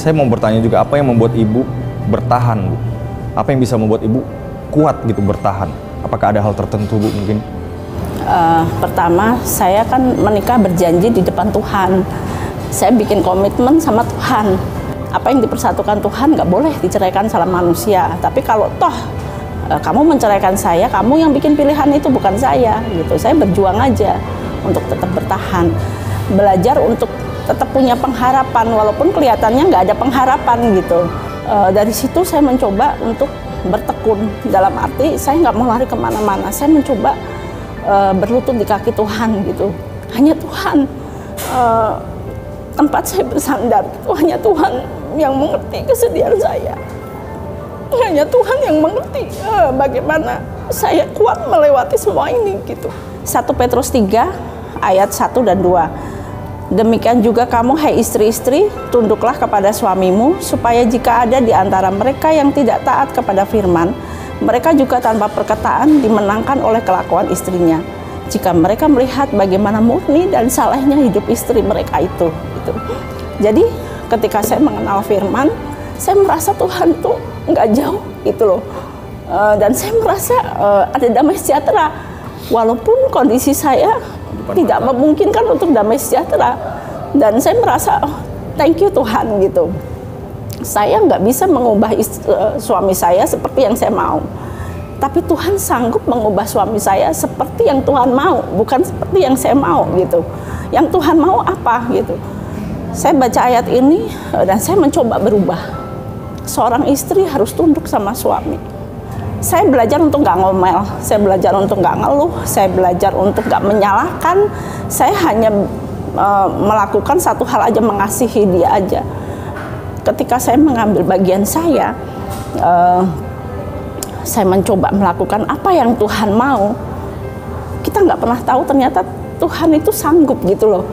saya mau bertanya juga apa yang membuat ibu bertahan bu? Apa yang bisa membuat ibu kuat gitu bertahan? Apakah ada hal tertentu bu mungkin? Uh, pertama, saya kan menikah berjanji di depan Tuhan. Saya bikin komitmen sama Tuhan. Apa yang dipersatukan Tuhan nggak boleh diceraikan sama manusia. Tapi kalau toh uh, kamu menceraikan saya, kamu yang bikin pilihan itu bukan saya. Gitu. Saya berjuang aja untuk tetap bertahan. Belajar untuk tetap punya pengharapan walaupun kelihatannya nggak ada pengharapan gitu. E, dari situ saya mencoba untuk bertekun. Dalam arti saya nggak mau lari ke mana-mana. Saya mencoba e, berlutut di kaki Tuhan gitu. Hanya Tuhan e, tempat saya bersandar itu hanya Tuhan yang mengerti kesedihan saya. Hanya Tuhan yang mengerti e, bagaimana saya kuat melewati semua ini gitu. 1 Petrus 3 ayat 1 dan 2 Demikian juga kamu, hai istri-istri, tunduklah kepada suamimu, supaya jika ada di antara mereka yang tidak taat kepada firman, mereka juga tanpa perkataan dimenangkan oleh kelakuan istrinya. Jika mereka melihat bagaimana murni dan salahnya hidup istri mereka itu. Gitu. Jadi ketika saya mengenal firman, saya merasa Tuhan tuh nggak jauh gitu loh. Uh, dan saya merasa uh, ada damai sejahtera. Walaupun kondisi saya tidak memungkinkan untuk damai sejahtera dan saya merasa oh, thank you Tuhan gitu. Saya nggak bisa mengubah uh, suami saya seperti yang saya mau. Tapi Tuhan sanggup mengubah suami saya seperti yang Tuhan mau bukan seperti yang saya mau gitu. Yang Tuhan mau apa gitu. Saya baca ayat ini uh, dan saya mencoba berubah. Seorang istri harus tunduk sama suami saya belajar untuk nggak ngomel, saya belajar untuk nggak ngeluh, saya belajar untuk nggak menyalahkan, saya hanya uh, melakukan satu hal aja mengasihi dia aja. Ketika saya mengambil bagian saya, uh, saya mencoba melakukan apa yang Tuhan mau. Kita nggak pernah tahu ternyata Tuhan itu sanggup gitu loh.